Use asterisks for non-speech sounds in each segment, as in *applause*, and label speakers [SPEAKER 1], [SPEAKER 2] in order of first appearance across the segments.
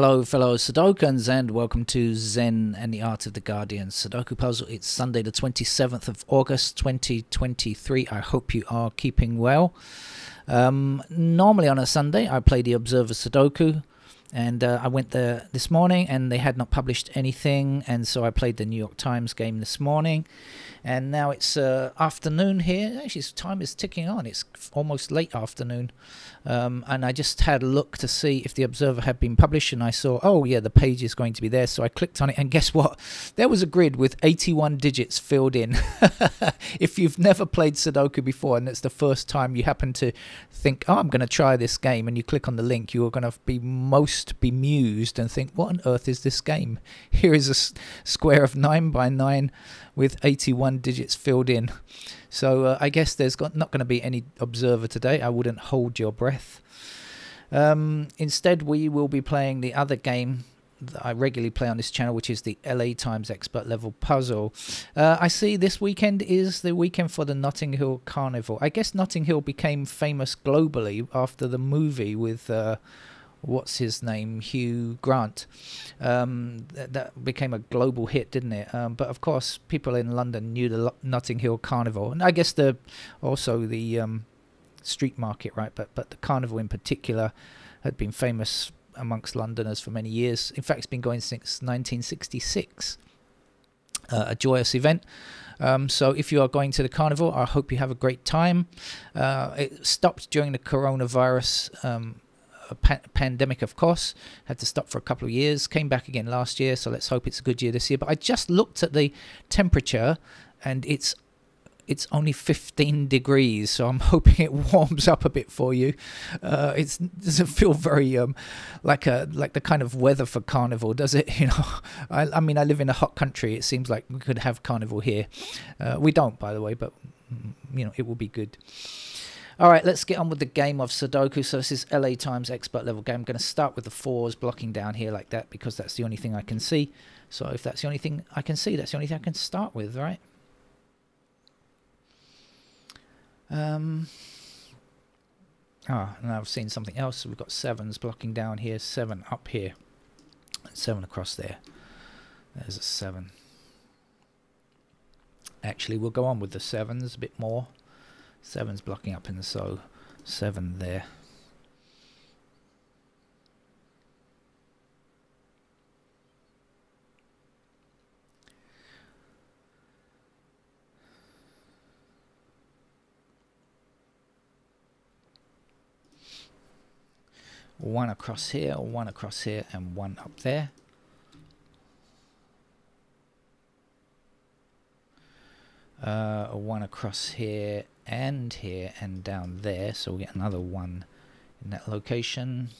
[SPEAKER 1] Hello, fellow Sudokans, and welcome to Zen and the Art of the Guardian Sudoku Puzzle. It's Sunday, the 27th of August, 2023. I hope you are keeping well. Um, normally on a Sunday, I play the Observer Sudoku, and uh, I went there this morning, and they had not published anything, and so I played the New York Times game this morning and now it's uh, afternoon here. Actually, time is ticking on. It's almost late afternoon, um, and I just had a look to see if the Observer had been published, and I saw, oh yeah, the page is going to be there. So I clicked on it, and *laughs* guess what? There was a grid with 81 digits filled in. *laughs* if you've never played Sudoku before, and it's the first time you happen to think, oh, I'm going to try this game, and you click on the link, you are going to be most bemused and think, what on earth is this game? *laughs* Here is a square of nine by nine with 81 digits filled in. So uh, I guess there's got, not going to be any observer today. I wouldn't hold your breath. Um, instead, we will be playing the other game that I regularly play on this channel, which is the LA Times Expert Level Puzzle. Uh, I see this weekend is the weekend for the Notting Hill Carnival. I guess Notting Hill became famous globally after the movie with uh, what's his name, Hugh Grant. Um, that, that, became a global hit, didn't it? Um, but of course, people in London knew the Notting Hill Carnival, and I guess the also the um, street market, right? But but the carnival in particular had been famous amongst Londoners for many years. In fact, it's been going since 1966. Uh, a joyous event. Um, so if you are going to the carnival, I hope you have a great time. Uh, it stopped during the coronavirus um, a pa pandemic, of course, had to stop for a couple of years, came back again last year, so let's hope it's a good year this year. But I just looked at the temperature and it's it's only 15 degrees, so I'm *laughs* hoping it warms up a bit for you. Uh, it doesn't feel very um, like a like the kind of weather for carnival, does it? *laughs* You know, I, I mean, I live in a hot country. It seems like we could have carnival here. Uh, we don't, by the way, but mm, you know, it will be good. All right, let's get on with the game of Sudoku. So this is LA Times expert level game. I'm going to start with the fours blocking down here like that because that's the only thing I can see. So if that's the only thing I can see, that's the only thing I can start with, right? Um, ah, and I've seen something else. We've got sevens blocking down here, seven up here, seven across there. There's a seven. Actually, we'll go on with the sevens a bit more. Seven's blocking up in the so. Seven there. One across here, one across here, and one up there. Uh, one across here and here and down there so we get another one in that location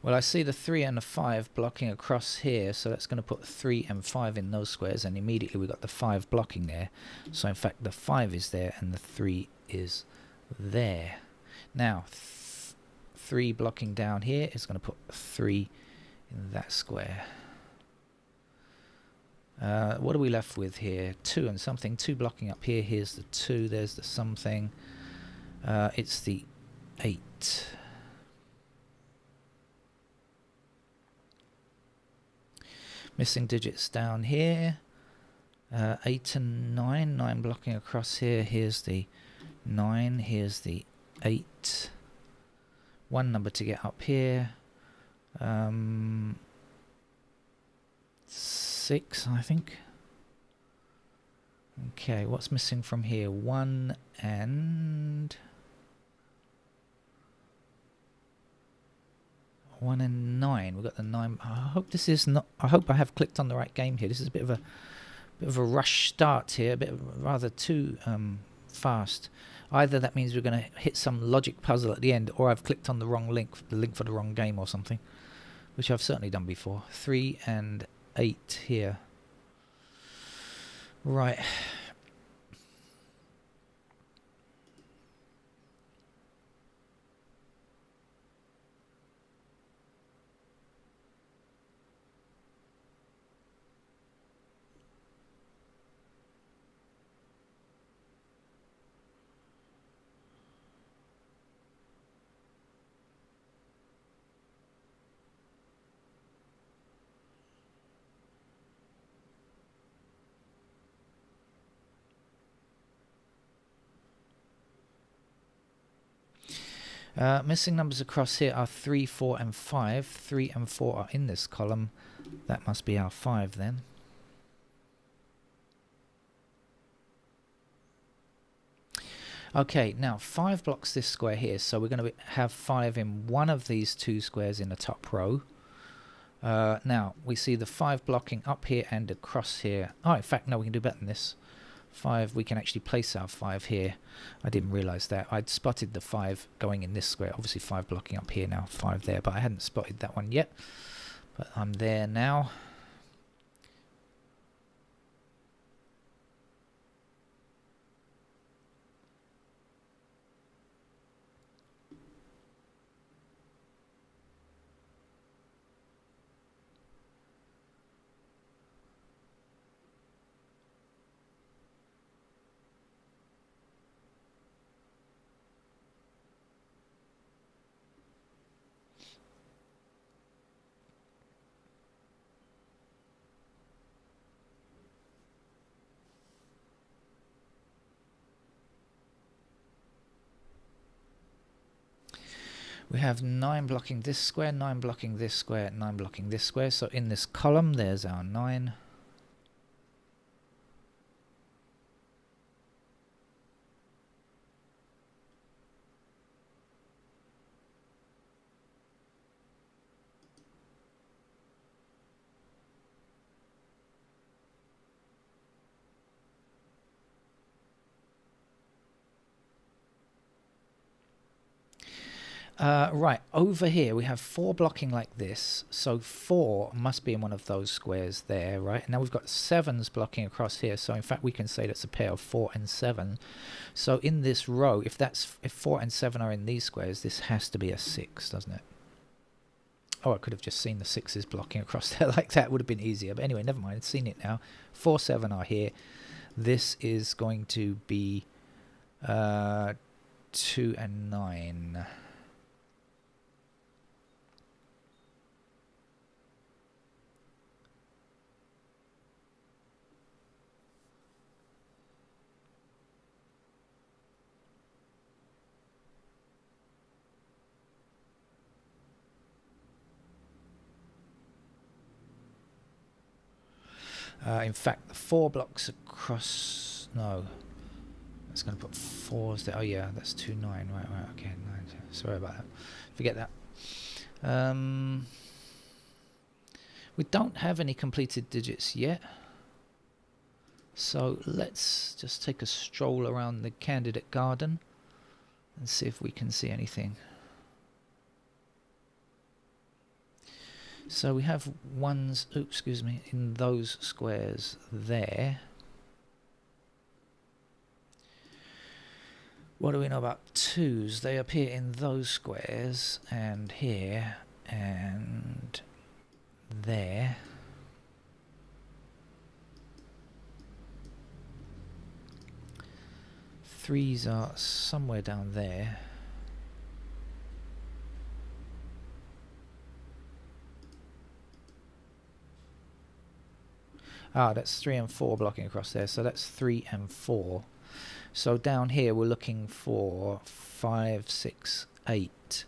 [SPEAKER 1] Well, I see the 3 and the 5 blocking across here, so that's going to put 3 and 5 in those squares, and immediately we've got the 5 blocking there. So in fact, the 5 is there, and the 3 is there. Now, three blocking down here is going to put three in that square. Uh, what are we left with here? Two and something. Two blocking up here. Here's the two. There's the something. Uh, it's the eight. Missing digits down here. Uh, eight and nine. Nine blocking across here. Here's the nine. Here's the eight one number to get up here. Um, six, I think. Okay, what's missing from here? One and... One and nine. We've got the nine. I hope this is not... I hope I have clicked on the right game here. This is a bit of a bit of a rush start here. A bit rather too um, fast. Either that means we're going to hit some logic puzzle at the end, or I've clicked on the wrong link, the link for the wrong game or something, which I've certainly done before. Three and eight here. Right. Uh, missing numbers across here are 3, 4 and 5. 3 and 4 are in this column. That must be our 5 then. Okay, now 5 blocks this square here, so we're going to have 5 in one of these two squares in the top row. Uh, now, we see the 5 blocking up here and across here. Oh, in fact, no, we can do better than this. 5, we can actually place our 5 here. I didn't realise that. I'd spotted the 5 going in this square. Obviously 5 blocking up here now, 5 there, but I hadn't spotted that one yet. But I'm there now. We have 9 blocking this square, 9 blocking this square, 9 blocking this square. So in this column, there's our 9. Uh, right, over here we have four blocking like this, so four must be in one of those squares there, right? And now we've got sevens blocking across here, so in fact we can say that's a pair of four and seven. So in this row, if that's if four and seven are in these squares, this has to be a six, doesn't it? Oh, I could have just seen the sixes blocking across *laughs* there like that, would have been easier. But anyway, never mind, I've seen it now. Four, seven are here. This is going to be uh, two and nine. Uh, in fact, the four blocks across... No. That's going to put fours there. Oh, yeah, that's two nine. Right, right, okay. Nine. Sorry about that. Forget that. Um, we don't have any completed digits yet. So let's just take a stroll around the candidate garden and see if we can see anything. So we have ones, oops, excuse me, in those squares there. What do we know about twos? They appear in those squares and here and there. Threes are somewhere down there. Ah, that's 3 and 4 blocking across there, so that's 3 and 4. So down here we're looking for 5, 6, 8.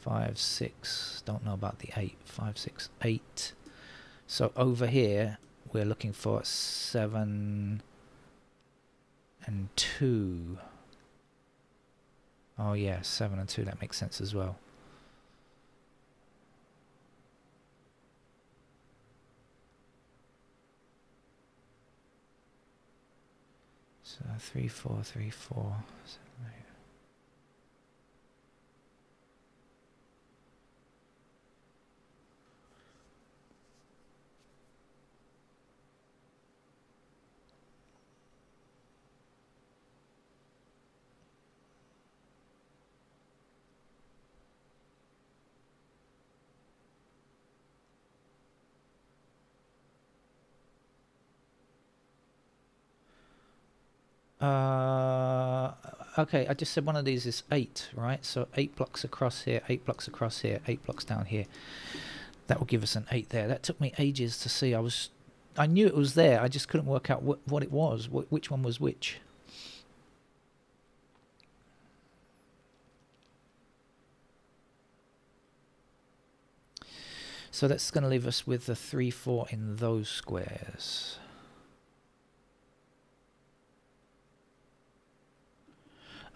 [SPEAKER 1] 5, 6, don't know about the 8. 5, 6, 8. So over here we're looking for 7 and 2. Oh yeah, 7 and 2, that makes sense as well. So three, four, three, four, seven, Uh, okay, I just said one of these is 8, right? So 8 blocks across here, 8 blocks across here, 8 blocks down here. That will give us an 8 there. That took me ages to see. I was, I knew it was there. I just couldn't work out wh what it was, wh which one was which. So that's going to leave us with the 3, 4 in those squares.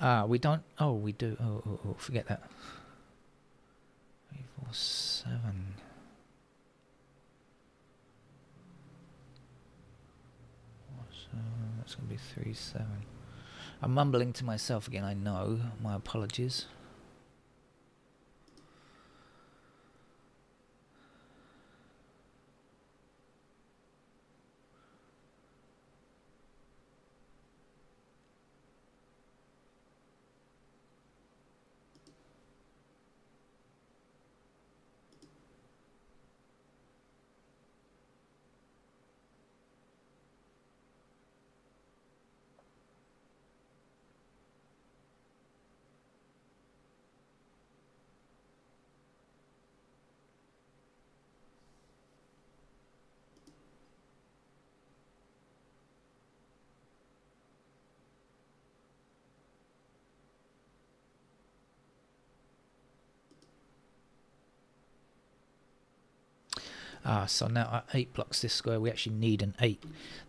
[SPEAKER 1] Ah, we don't... Oh, we do. Oh, oh, oh forget that. Three, four, seven. 4, 7... that's to be 3, 7. I'm mumbling to myself again, I know. My apologies. Ah, so now 8 blocks this square, we actually need an 8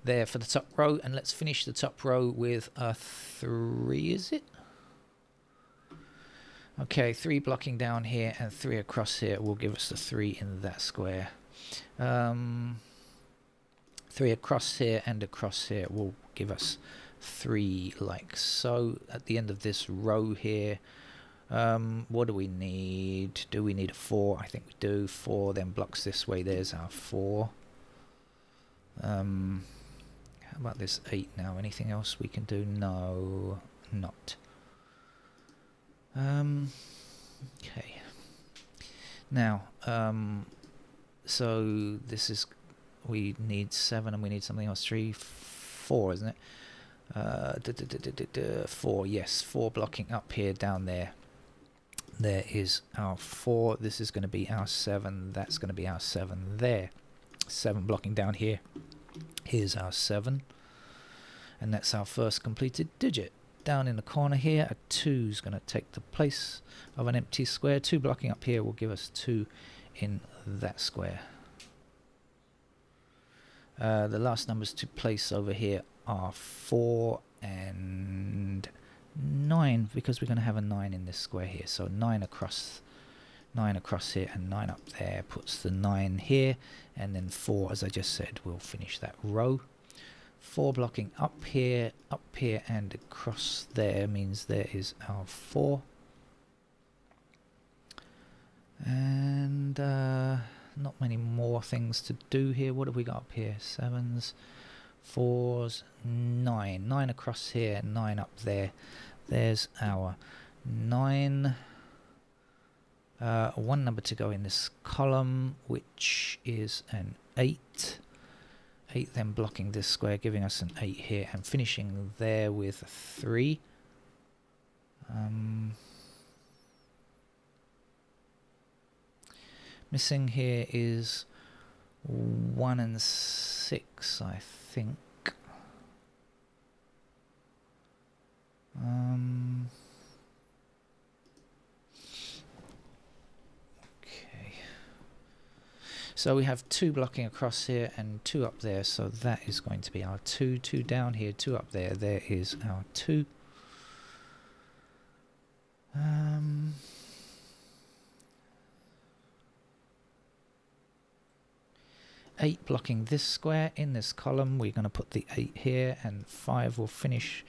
[SPEAKER 1] there for the top row. And let's finish the top row with a 3, is it? Okay, 3 blocking down here and 3 across here will give us the 3 in that square. Um, 3 across here and across here will give us 3 like so. At the end of this row here, um, what do we need? Do we need a 4? I think we do. 4 then blocks this way. There's our 4. Um, how about this 8 now? Anything else we can do? No, not. Um, okay. Now, um, so this is, we need 7 and we need something else. 3, 4, isn't it? Uh, 4, yes, 4 blocking up here, down there there is our 4 this is going to be our 7 that's going to be our 7 there. 7 blocking down here. Here's our 7 and that's our first completed digit. Down in the corner here a 2 is going to take the place of an empty square. 2 blocking up here will give us 2 in that square. Uh, the last numbers to place over here are 4 and 9 because we're going to have a 9 in this square here. So 9 across 9 across here and 9 up there puts the 9 here. And then 4 as I just said will finish that row. 4 blocking up here up here and across there means there is our 4 and uh, not many more things to do here. What have we got up here? Sevens fours nine. Nine across here nine up there there's our 9. Uh, one number to go in this column, which is an 8. 8 then blocking this square, giving us an 8 here, and finishing there with a 3. Um, missing here is 1 and 6, I think. Um, okay. So we have two blocking across here and two up there, so that is going to be our two. Two down here, two up there. There is our two. Um, eight blocking this square in this column. We're going to put the eight here, and five will finish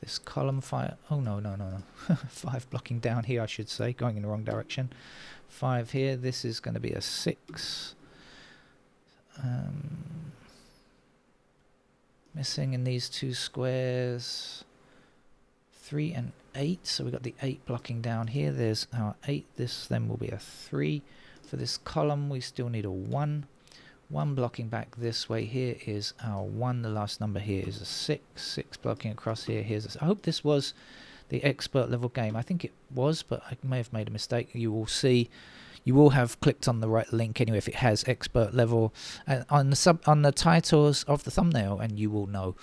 [SPEAKER 1] this column five oh no no no no. *laughs* Five blocking down here I should say going in the wrong direction. Five here this is going to be a six. Um, missing in these two squares three and eight. So we've got the eight blocking down here. There's our eight. This then will be a three. For this column we still need a one one blocking back this way here is our one. The last number here is a six. Six blocking across here. Here's a, I hope this was the expert level game. I think it was but I may have made a mistake. You will see. You will have clicked on the right link anyway if it has expert level uh, on the sub on the titles of the thumbnail and you will know.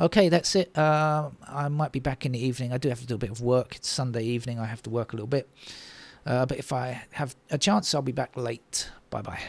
[SPEAKER 1] Okay that's it. Uh, I might be back in the evening. I do have to do a bit of work. It's Sunday evening. I have to work a little bit. Uh, but if I have a chance I'll be back late. Bye bye